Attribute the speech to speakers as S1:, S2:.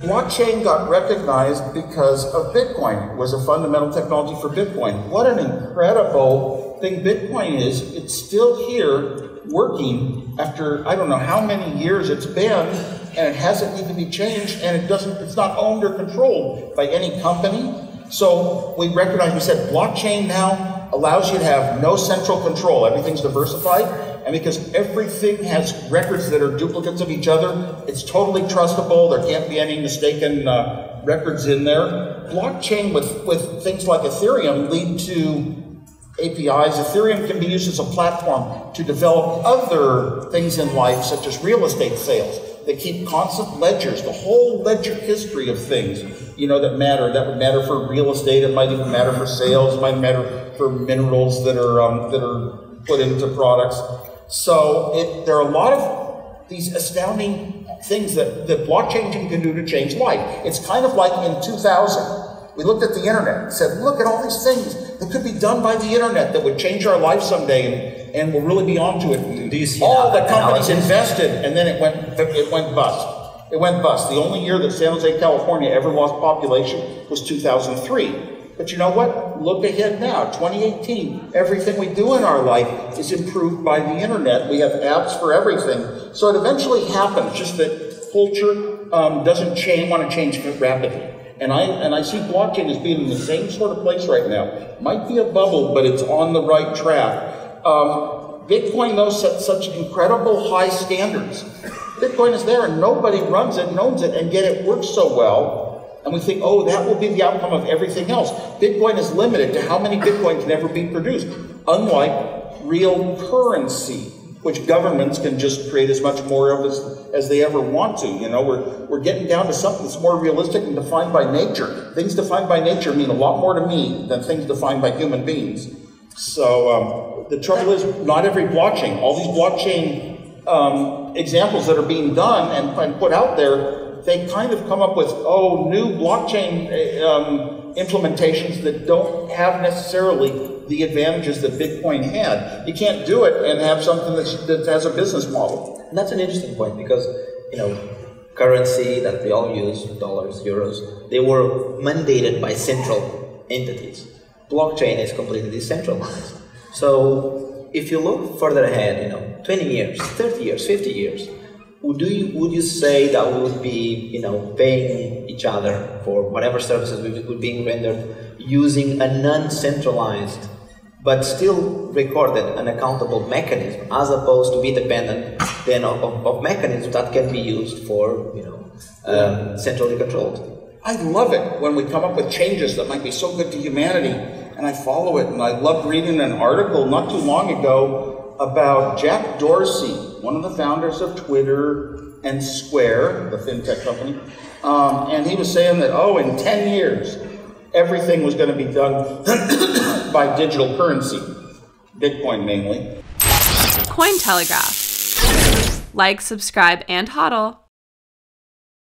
S1: Blockchain got recognized because of Bitcoin. It was a fundamental technology for Bitcoin. What an incredible thing Bitcoin is. It's still here working after I don't know how many years it's been and it hasn't even been changed and it doesn't it's not owned or controlled by any company. So we recognize we said blockchain now allows you to have no central control. Everything's diversified and because everything has records that are duplicates of each other, it's totally trustable. There can't be any mistaken uh, records in there. Blockchain with, with things like Ethereum lead to APIs. Ethereum can be used as a platform to develop other things in life, such as real estate sales. They keep constant ledgers, the whole ledger history of things, you know, that matter. That would matter for real estate. It might even matter for sales. It might matter for minerals that are um, that are put into products. So it, there are a lot of these astounding things that, that blockchain can do to change life. It's kind of like in 2000, we looked at the internet and said, look at all these things that could be done by the internet that would change our life someday and, and we'll really be onto it.
S2: Do you see
S1: all the companies invested and then it went, it went bust. It went bust. The only year that San Jose, California ever lost population was 2003. But you know what? Look ahead now, 2018. Everything we do in our life is improved by the internet. We have apps for everything. So it eventually happens, just that culture um, doesn't change, want to change rapidly. And I, and I see blockchain as being in the same sort of place right now. Might be a bubble, but it's on the right track. Um, Bitcoin, though, sets such incredible high standards. Bitcoin is there and nobody runs it and owns it, and yet it works so well and we think, oh, that will be the outcome of everything else. Bitcoin is limited to how many Bitcoin can ever be produced, unlike real currency, which governments can just create as much more of as, as they ever want to. You know, we're, we're getting down to something that's more realistic and defined by nature. Things defined by nature mean a lot more to me than things defined by human beings. So um, the trouble is, not every blockchain, all these blockchain um, examples that are being done and, and put out there they kind of come up with, oh, new blockchain eh, um, implementations that don't have necessarily the advantages that Bitcoin had. You can't do it and have something that's, that has a business model.
S2: And that's an interesting point because, you know, currency that we all use, dollars, euros, they were mandated by central entities. Blockchain is completely decentralized. So if you look further ahead, you know, 20 years, 30 years, 50 years, would you would you say that we would be you know paying each other for whatever services we would being rendered using a non-centralized but still recorded and accountable mechanism as opposed to be dependent then of, of mechanisms that can be used for you know um, centrally controlled?
S1: I love it when we come up with changes that might be so good to humanity and I follow it and I loved reading an article not too long ago about Jack Dorsey one of the founders of Twitter and Square, the fintech company, um, and he was saying that, oh, in 10 years, everything was going to be done by digital currency, Bitcoin mainly.
S3: Cointelegraph. Like, subscribe, and hodl.